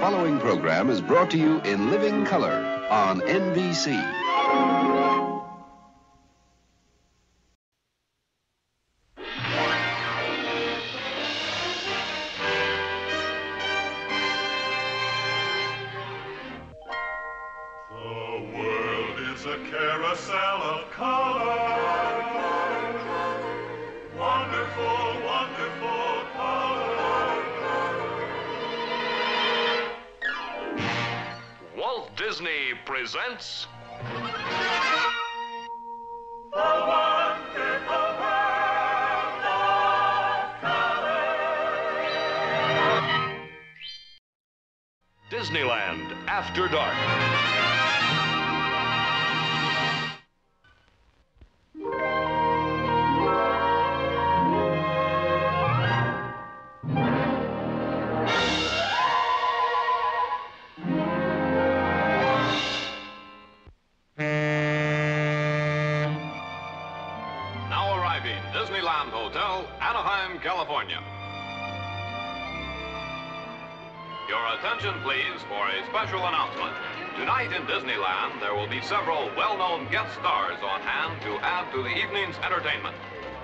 following program is brought to you in living color on NBC.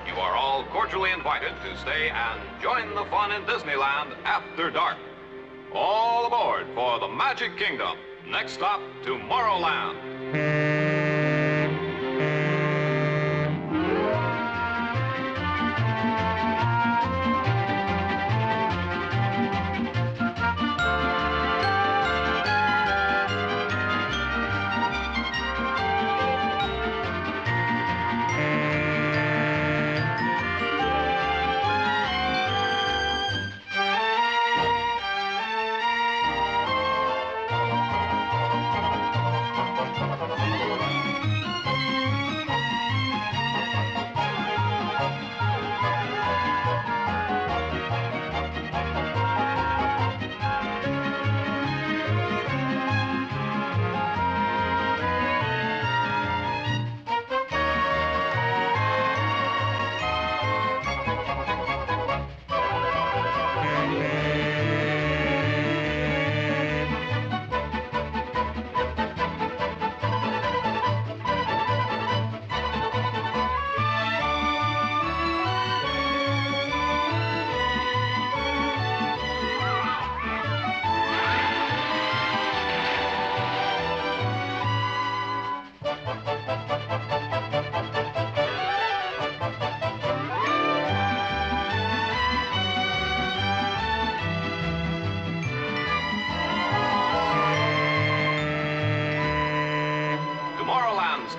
You are all cordially invited to stay and join the fun in Disneyland after dark. All aboard for the Magic Kingdom. Next stop, Tomorrowland.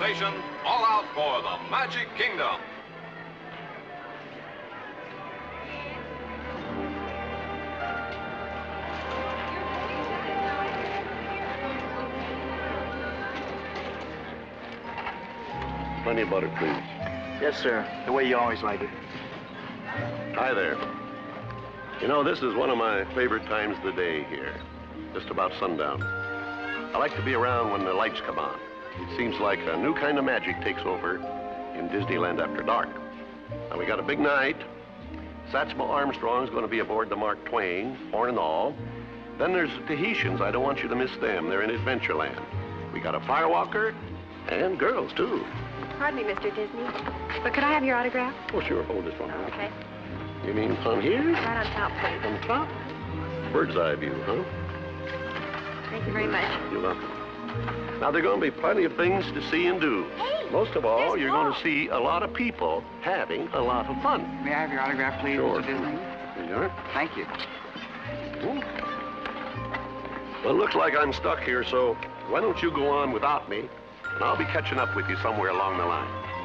Tomorrowland Station, all out for the Magic Kingdom. Plenty of butter, please. Yes, sir. The way you always like it. Hi there. You know, this is one of my favorite times of the day here. Just about sundown. I like to be around when the lights come on. It seems like a new kind of magic takes over in Disneyland after dark. Now, we got a big night. Satchmo Armstrong's going to be aboard the Mark Twain, horn and all. Then there's the Tahitians. I don't want you to miss them. They're in Adventureland. We got a firewalker and girls, too. Pardon me, Mr. Disney, but could I have your autograph? Oh, sure. Hold this one. minute. Okay. You mean on here? Right on top, please. On top? Bird's eye view, huh? Thank you very much. You're welcome. Now, there are going to be plenty of things to see and do. Most of all, you're going to see a lot of people having a lot of fun. May I have your autograph, please, Sure. Mr. Disney? Here you are. Thank you. Ooh. Well, it looks like I'm stuck here, so why don't you go on without me, and I'll be catching up with you somewhere along the line.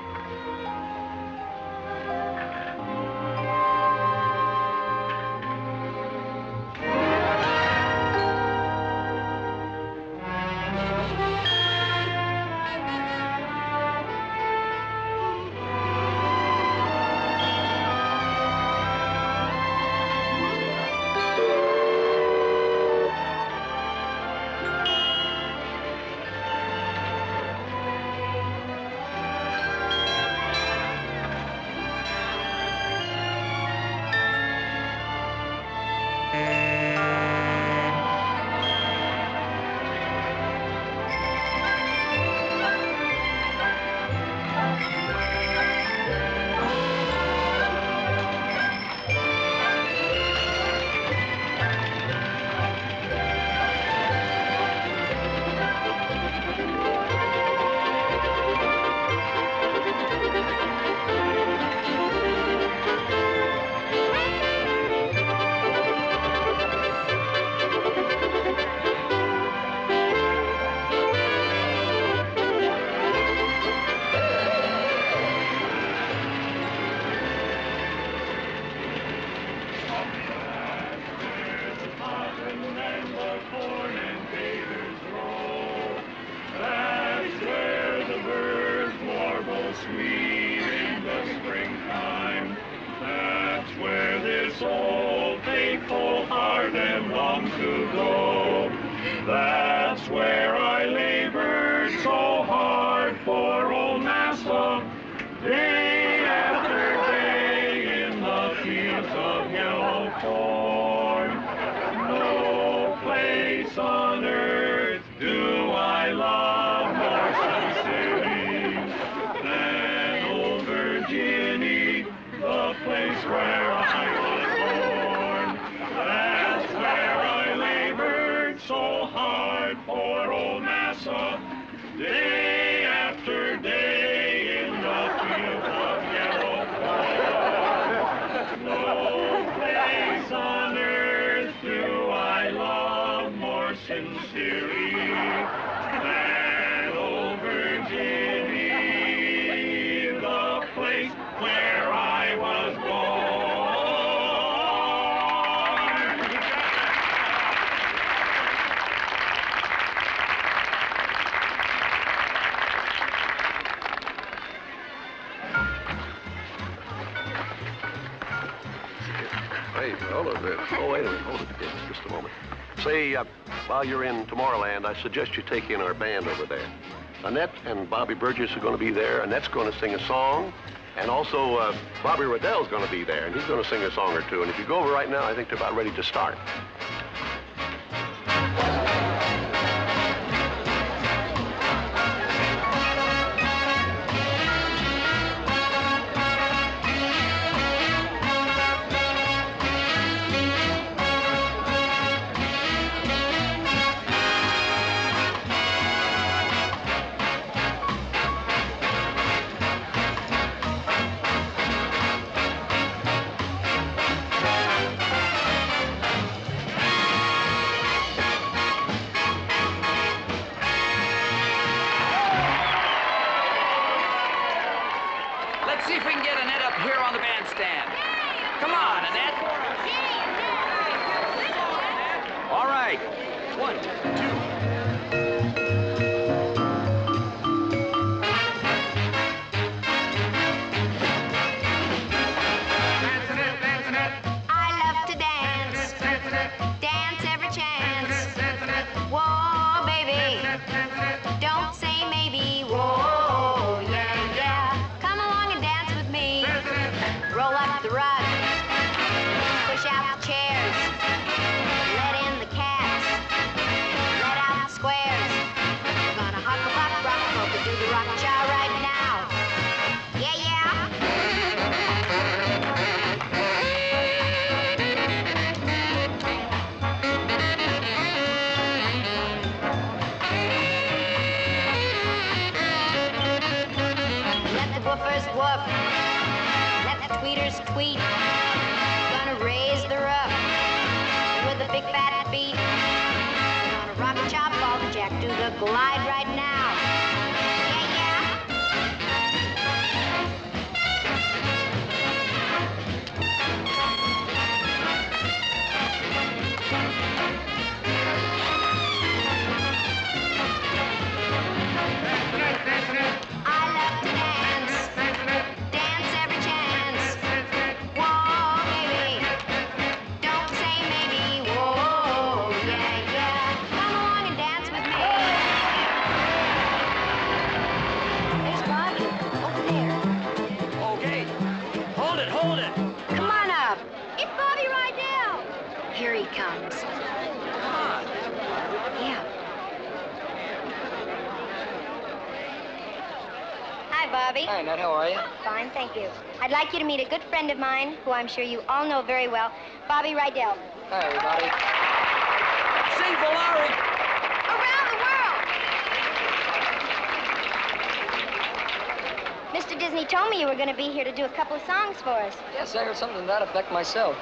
Wait a minute. Hold it. Just a moment. Say, uh, while you're in Tomorrowland, I suggest you take in our band over there. Annette and Bobby Burgess are going to be there. Annette's going to sing a song. And also, uh, Bobby Rydell's going to be there, and he's going to sing a song or two. And if you go over right now, I think they're about ready to start. Tweet. Gonna raise the roof with a big fat beat. Gonna rock a chop ball the jack do the glide right now. Hi, Bobby. Hi, Annette, how are you? Fine, thank you. I'd like you to meet a good friend of mine, who I'm sure you all know very well, Bobby Rydell. Hi, everybody. Sing for Larry. Around the world! Mr. Disney told me you were going to be here to do a couple of songs for us. Yes, I heard something to that effect myself.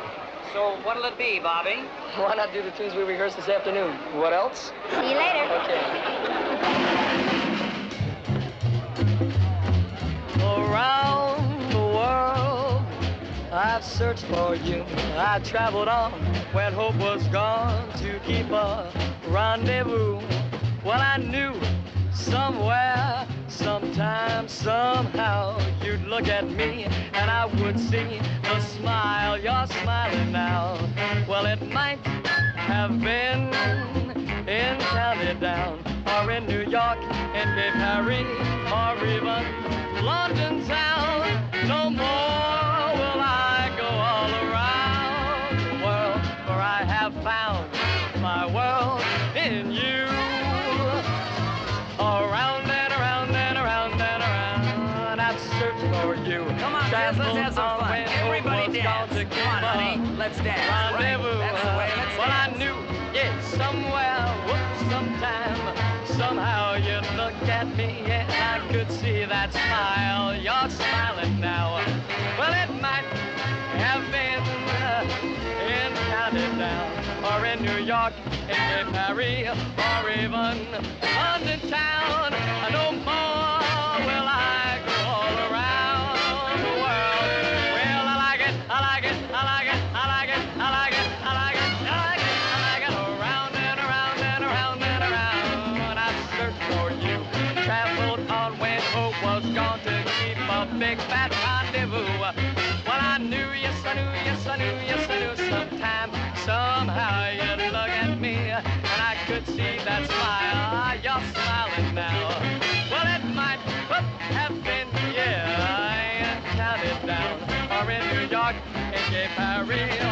So what'll it be, Bobby? Why not do the tunes we rehearsed this afternoon? What else? See you later. Okay. Around the world, I've searched for you. I traveled on when hope was gone to keep a rendezvous. Well, I knew somewhere, sometime, somehow, you'd look at me and I would see the smile you're smiling now. Well, it might have been in County Down or in New York, in Gay Paris, or even London town. No more will I go all around the world, for I have found my world in you. Around and around and around and around, I've searched for you. Come on, kids, let's have some fun. Everybody dance. Come on, honey. Let's dance. Right. That's the way. Let's well, I knew, yes, somewhere, that smile. You're smiling now. Well, it might have been uh, in Down or in New York, in Paris, or even London town. No more will I sometime, somehow you'd look at me and I could see that smile. Ah, you're smiling now. Well, it might have been, yeah, in County Down or in New York, in Gay Paris,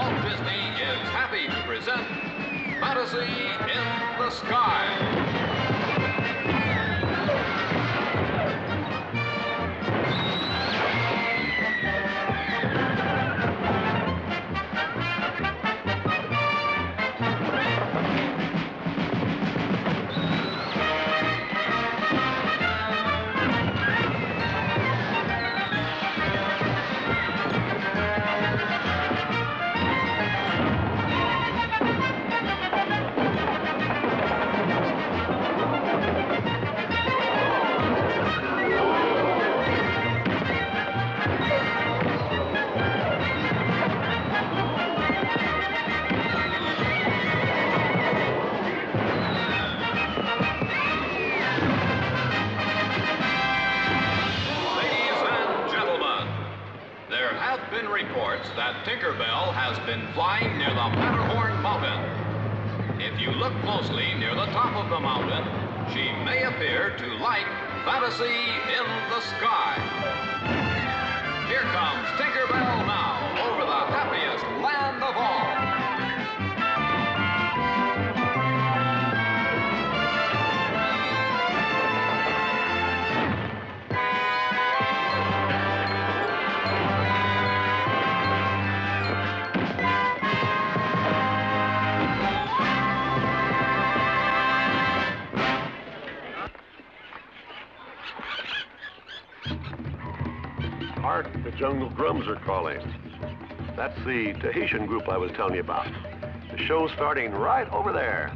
Walt Disney is happy to present Fantasy in the Sky. Fantasy in the sky. Jungle drums are calling. That's the Tahitian group I was telling you about. The show's starting right over there.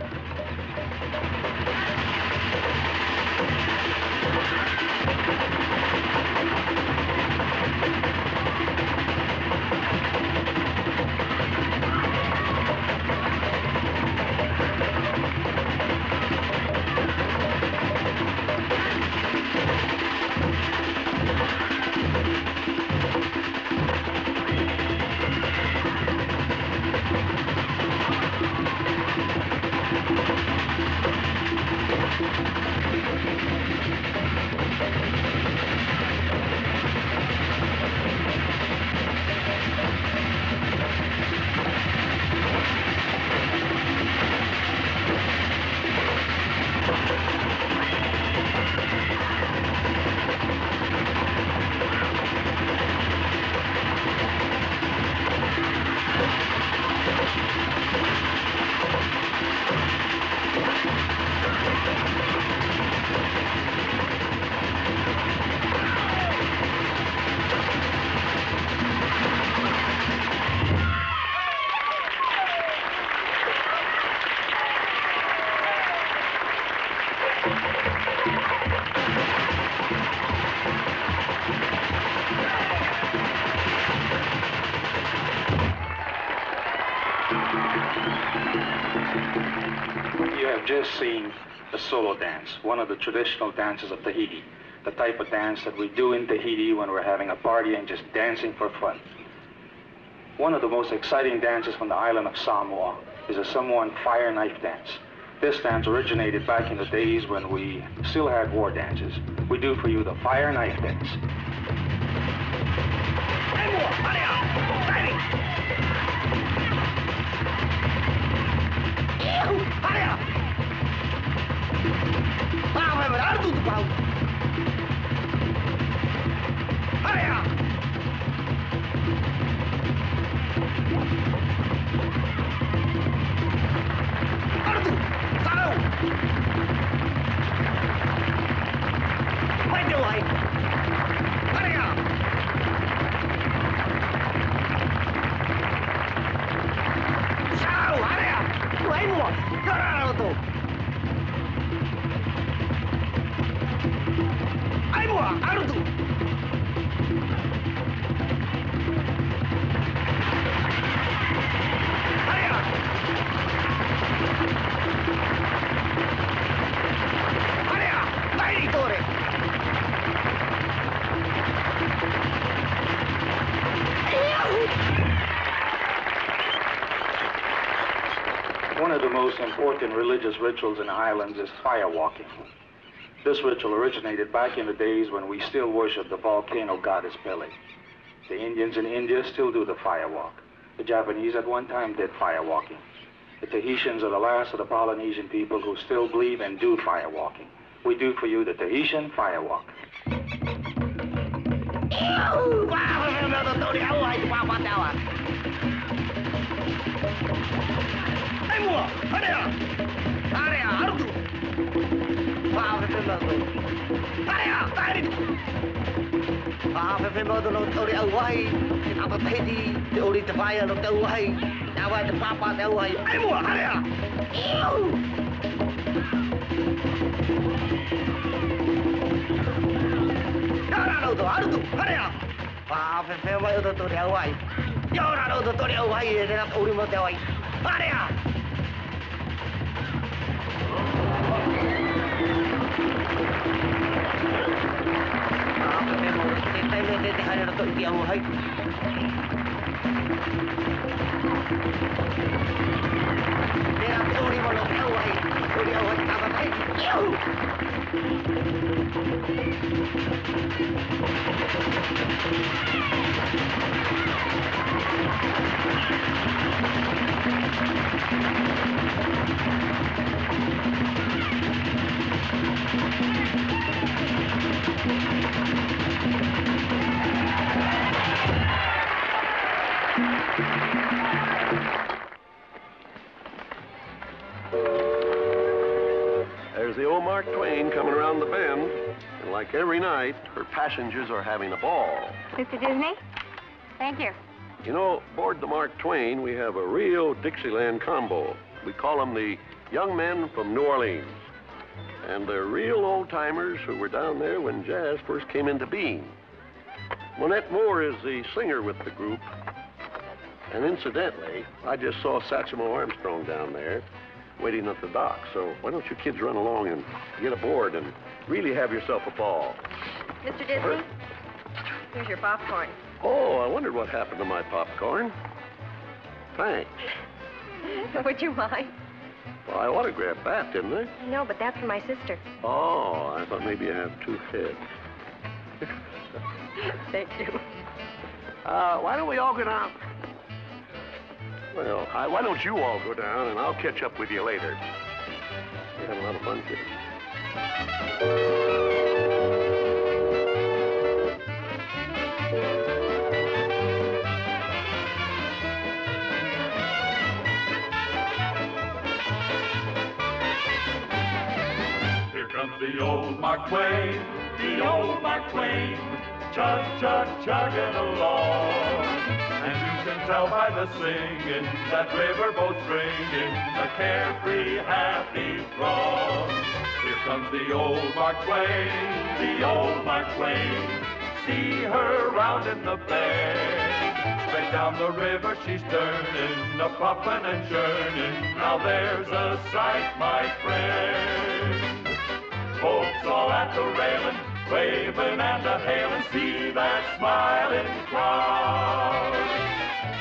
Dance, one of the traditional dances of Tahiti. The type of dance that we do in Tahiti when we're having a party and just dancing for fun. One of the most exciting dances from the island of Samoa is a Samoan fire knife dance. This dance originated back in the days when we still had war dances. We do for you the fire knife dance. wow. One of the most important religious rituals in the islands is fire walking. This ritual originated back in the days when we still worshiped the volcano goddess Pele. The Indians in India still do the fire walk. The Japanese at one time did fire walking. The Tahitians are the last of the Polynesian people who still believe and do fire walking. We do for you the Tahitian fire walk. Vijf minuten op de Elwai. Aan het Hedi, de olie te vijand op de Elwai. Daar waar de papa de Elwai. Hé, moe, ga ja! Daar aan auto, houdt toe, ga ja! Papa, vijf minuten op de Elwai. Daar aan auto, tot de Elwai. En dat olie moet de Elwai. Ga ja! दिया वो है मेरा चोरी वाला क्या हुआ है चोरी हुआ क्या बताए Thank you. Mark Twain coming around the bend. And like every night, her passengers are having a ball. Mr. Disney? Thank you. You know, aboard the Mark Twain, we have a real Dixieland combo. We call them the Young Men from New Orleans. And they're real old timers who were down there when jazz first came into being. Monette Moore is the singer with the group. And incidentally, I just saw Satchmo Armstrong down there waiting at the dock. So why don't you kids run along and get aboard and really have yourself a ball? Mr. Disney? Here's your popcorn. Oh, I wondered what happened to my popcorn. Thanks. Would you mind? Well, I autographed that, didn't I? No, but that's for my sister. Oh, I thought maybe I have two heads. Thank you. Uh, why don't we all get down? Well, I, why don't you all go down and I'll catch up with you later. We had a lot of fun kids. Here comes the old Mark Twain, the old Mark Twain, chug, chug, chugging along. Tell by the singing that river riverboat's ringing a carefree, happy throng. Here comes the old Mark Twain, the old Mark Twain. See her round in the bay, Straight down the river she's turning, a puffin' and churning. Now there's a sight, my friend. Folks all at the railing, waving and a hailing. See that smiling crowd.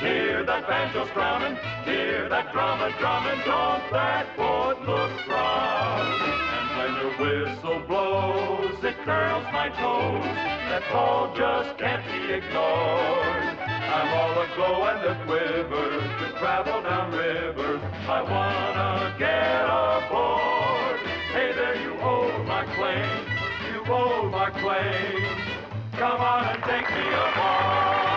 Hear that banjo strumming, hear that drum a drumming. Don't that boat look proud? And when the whistle blows, it curls my toes. That call just can't be ignored. I'm all aglow and a quiver to travel down river. I wanna get aboard. Hey there, you old Twain, you old Twain. Come on and take me aboard.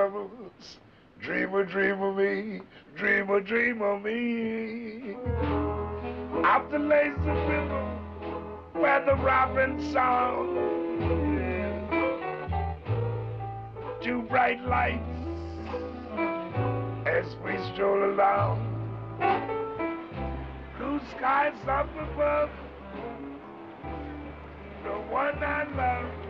Troubles, dream a dream of me, dream a dream of me. Up the lazy river where the robin song, two bright lights as we stroll along blue skies up above. The one I love.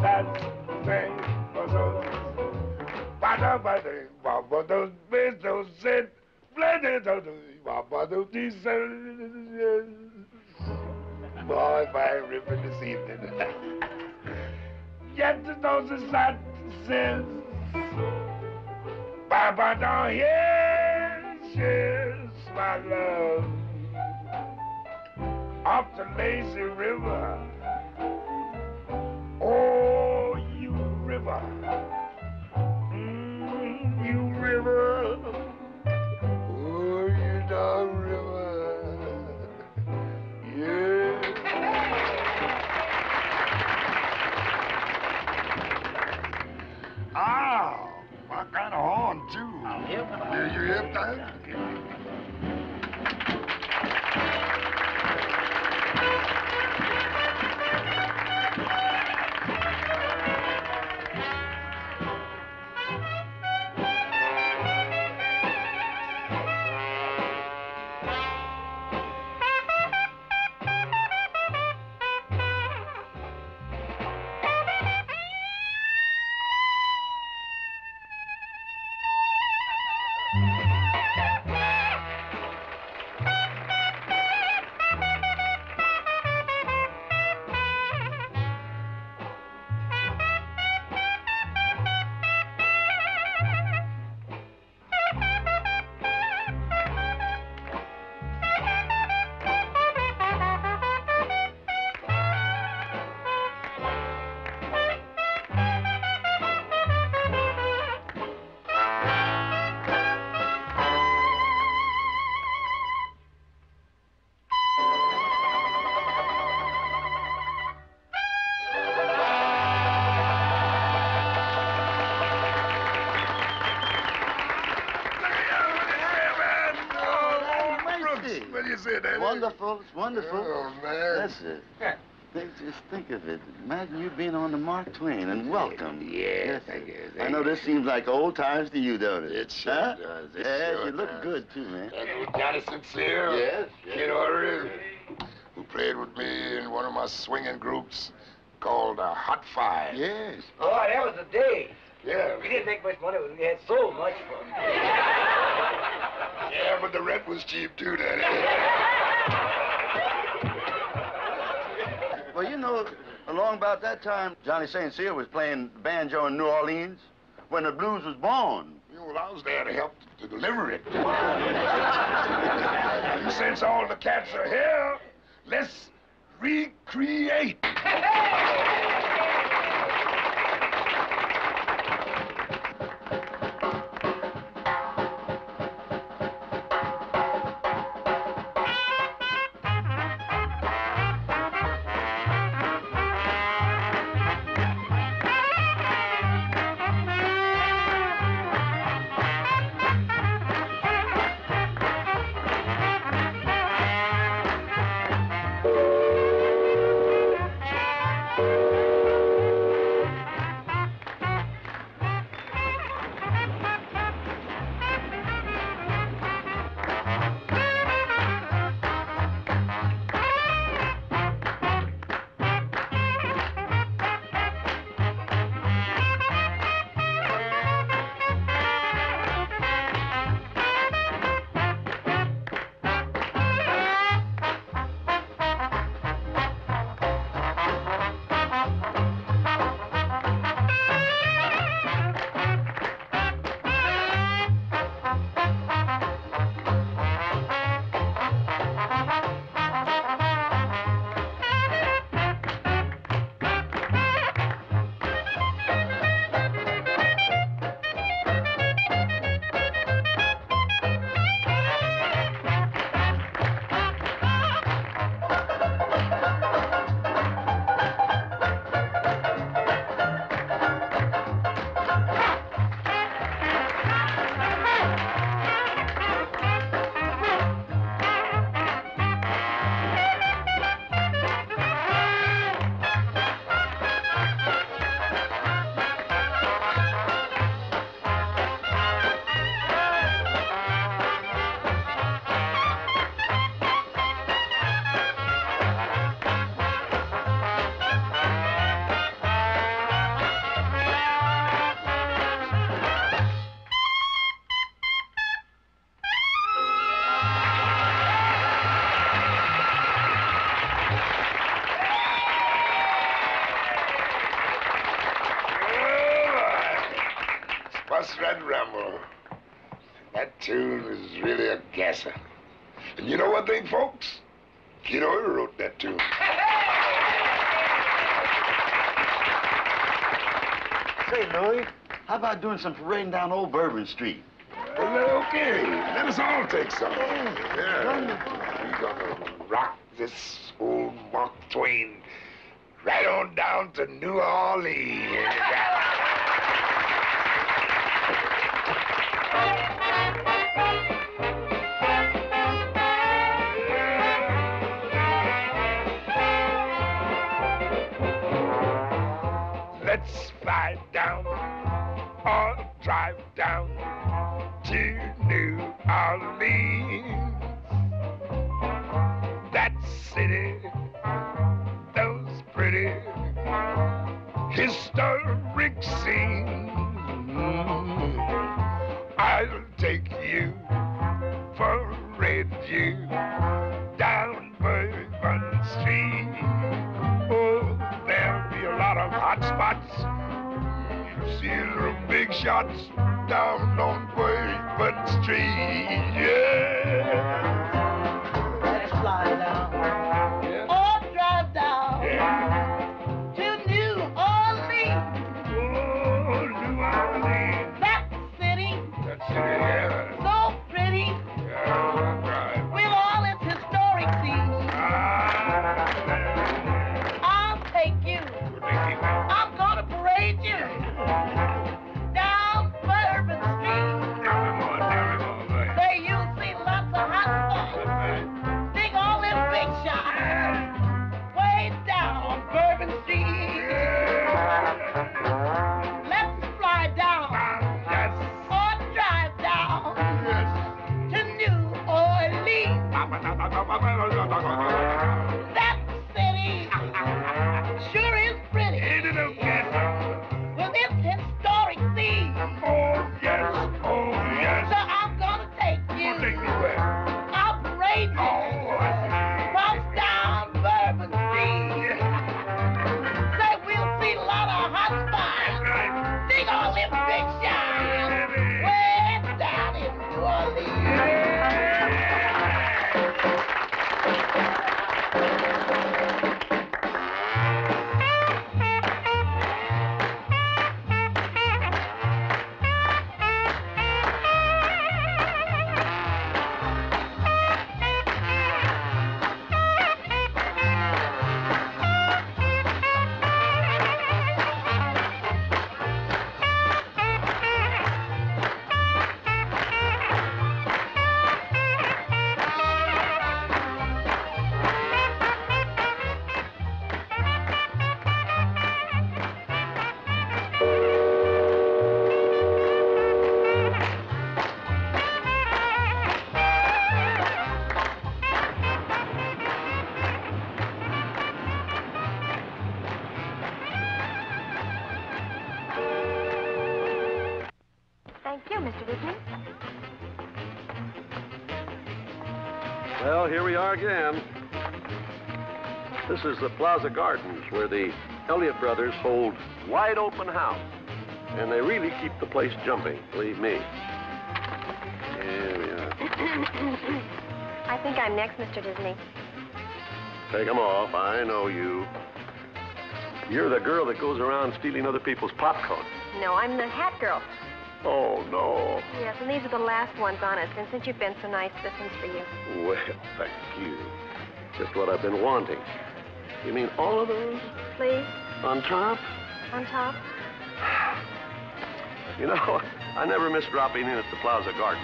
but that's say, but those, but a but a, Papa don't be so sit, play it don't do, Papa. Boy, if I ripping this evening. The nose is not says, Papa don't hear, yes, my love. Up the lazy river, it, ain't it? Wonderful. It's wonderful. Oh, man. That's it. Think, just think of it. Imagine you being on the Mark Twain and welcome. Yes, sir. thank you, I know this seems like old times to you, don't it? It sure huh? does. It yes, sure you look does. good too, man. And with Johnny St. Cyr. Yes, yes. Kid Ory, who played with me in one of my swinging groups called uh, Hot Five. Yes. Oh, that was the day. Yeah. We didn't make much money, but we had so much fun. Yeah, but the rent was cheap too, Daddy. Well, you know, along about that time, Johnny St. Cyr was playing banjo in New Orleans when the blues was born. Yeah, well, I was there to help to deliver it. since all the cats are here, let's recreate. You know one thing, folks? Kid Ory wrote that tune. Say, Louie, how about doing some parading down Old Bourbon Street? Well, okay. Let us all take some. Yeah. We're gonna rock this old Mark Twain right on down to New Orleans. Fly down or drive down to New Orleans. That city, those pretty historic scenes. I'll take you for a review You'll big shots down on Bourbon Street. Yeah. This is the Plaza Gardens where the Elliott brothers hold wide open house. And they really keep the place jumping, believe me. Here we are. I think I'm next, Mr. Disney. Take them off. I know you. You're the girl that goes around stealing other people's popcorn. No, I'm the hat girl. Oh, no. Yes, and these are the last ones on it. And since you've been so nice, this one's for you. Well, thank you. Just what I've been wanting. You mean all of those? Please, On top? on top. You know, I never miss dropping in at the Plaza Garden.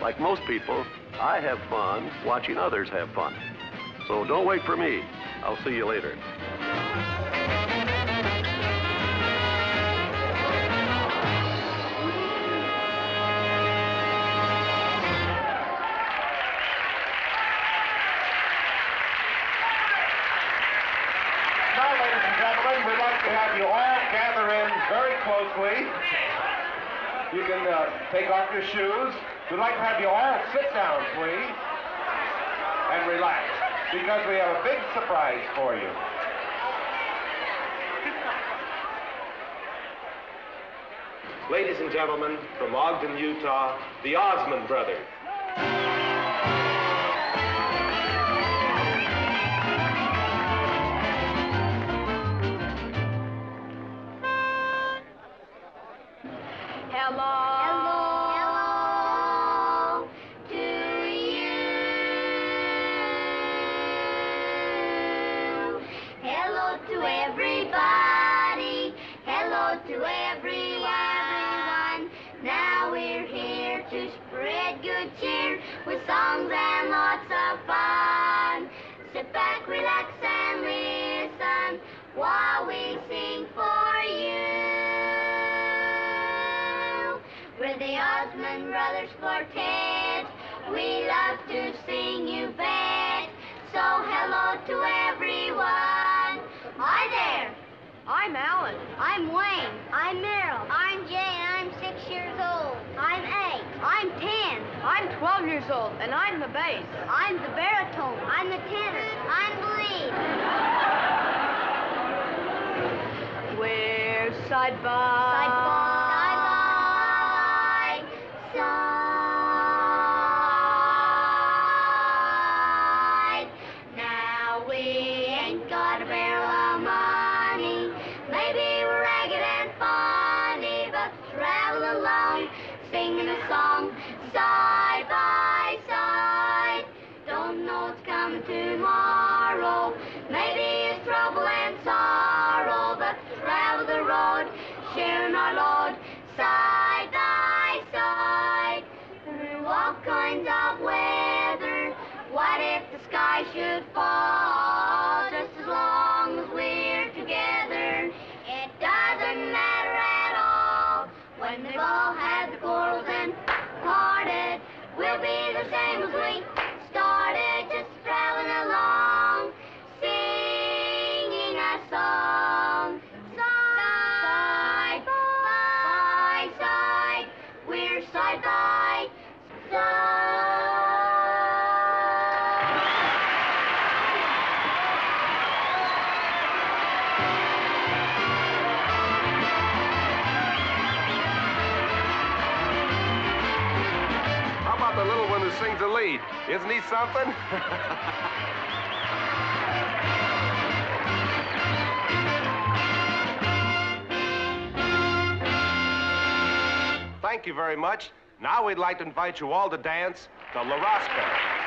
Like most people, I have fun watching others have fun. So don't wait for me. I'll see you later. Closely. You can uh, take off your shoes. We'd like to have you all sit down, please, and relax, because we have a big surprise for you. Ladies and gentlemen, from Ogden, Utah, the Osmond Brothers. Good cheer with songs and lots of fun. Sit back, relax, and listen while we sing for you. We're the Osmond Brothers Quartet. We love to sing, you bet. So hello to everyone. Hi there. I'm Alan. I'm Wayne. I'm Merrill. I'm 12 years old, and I'm the bass. I'm the baritone. I'm the tenor. I'm the lead. We're side by side. We'll be the same as we something? Thank you very much. Now we'd like to invite you all to dance the La Raspa.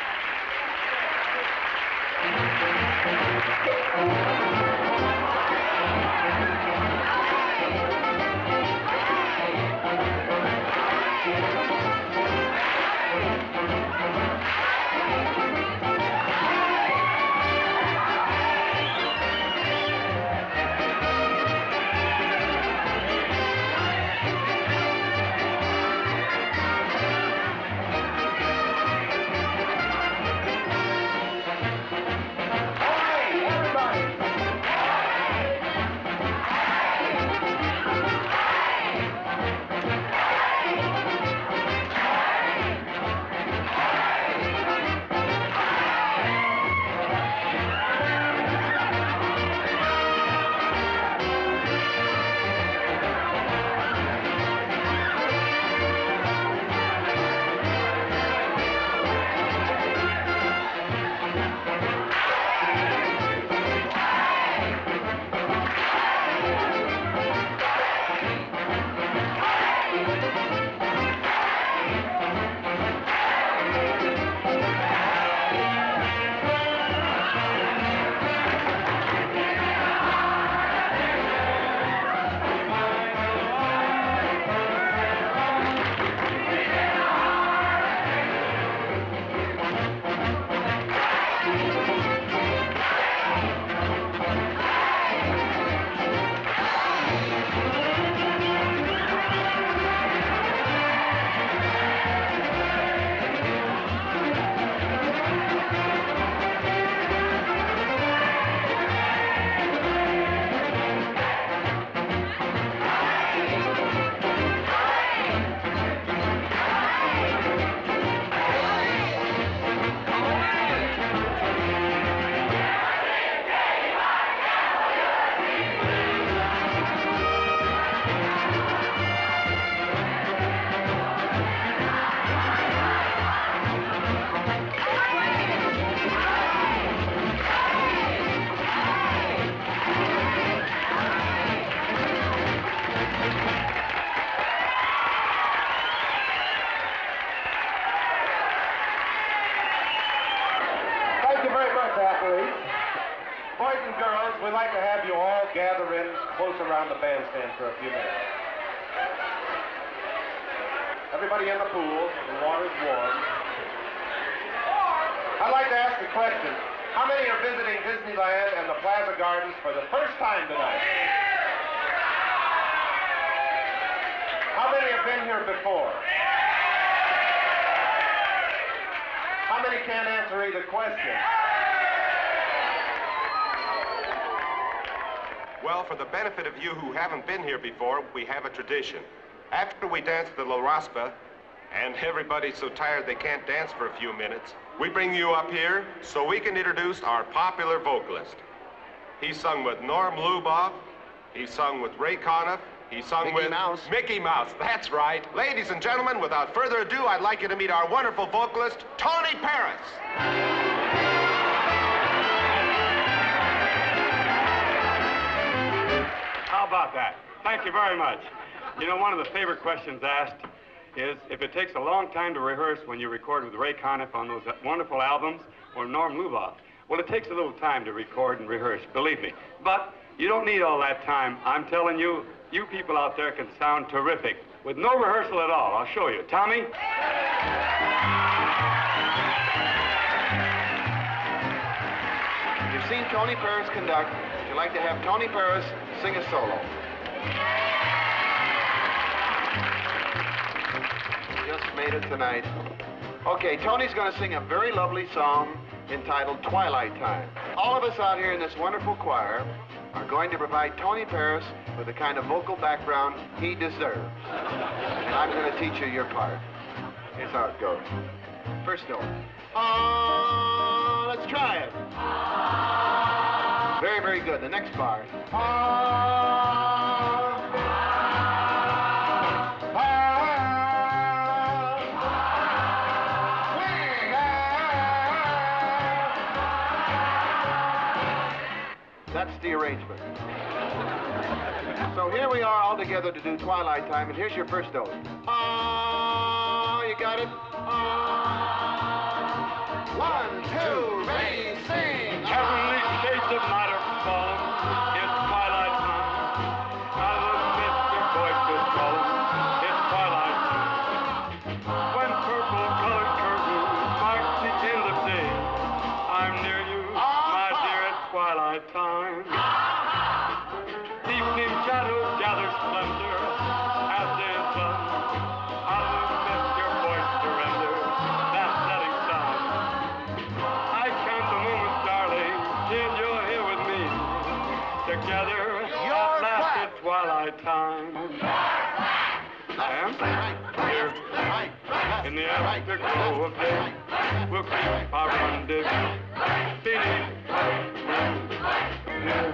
Disneyland and the Plaza Gardens for the first time tonight? How many have been here before? How many can't answer either question? Well, for the benefit of you who haven't been here before, we have a tradition. After we dance the La Raspa, and everybody's so tired they can't dance for a few minutes, we bring you up here so we can introduce our popular vocalist. He sung with Norm Luboff, he sung with Ray Conniff, he sung Mickey with Mouse. Mickey Mouse. That's right. Ladies and gentlemen, without further ado, I'd like you to meet our wonderful vocalist, Tony Paris. How about that? Thank you very much. You know, one of the favorite questions asked is if it takes a long time to rehearse when you record with Ray Conniff on those wonderful albums or Norm Luboff. Well, it takes a little time to record and rehearse, believe me. But you don't need all that time. I'm telling you, you people out there can sound terrific with no rehearsal at all. I'll show you. Tommy? You've seen Tony Paris conduct. Would you like to have Tony Paris sing a solo? Tonight. Okay, Tony's going to sing a very lovely song entitled Twilight Time. All of us out here in this wonderful choir are going to provide Tony Paris with the kind of vocal background he deserves. And I'm going to teach you your part. Here's how it goes. First note. Ah, let's try it. Very, very good. The next bar. That's the arrangement. So here we are all together to do Twilight Time, and here's your first note. Ah, you got it? Ah. One, two, ready, the afterglow of day, we'll keep our rendezvous beneath the moon.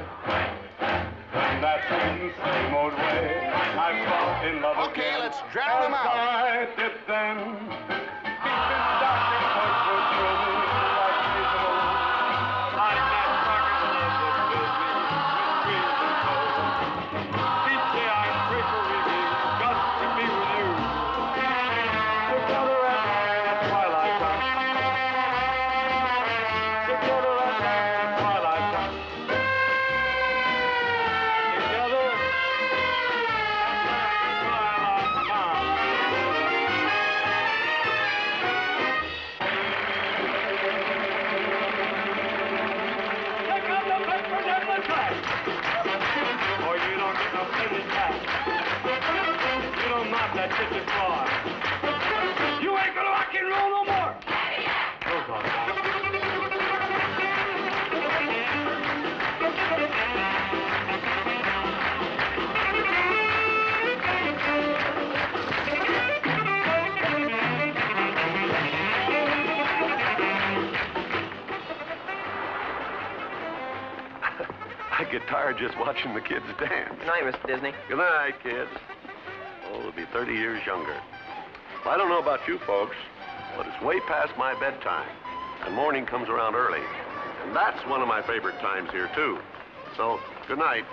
And that's in the same old way I fall in love Okay, again. let's drown them out. Get tired just watching the kids dance. Good night, Mr. Disney. Good night, kids. Oh, we'll be 30 years younger. Well, I don't know about you folks, but it's way past my bedtime, and morning comes around early. And that's one of my favorite times here, too. So, good night.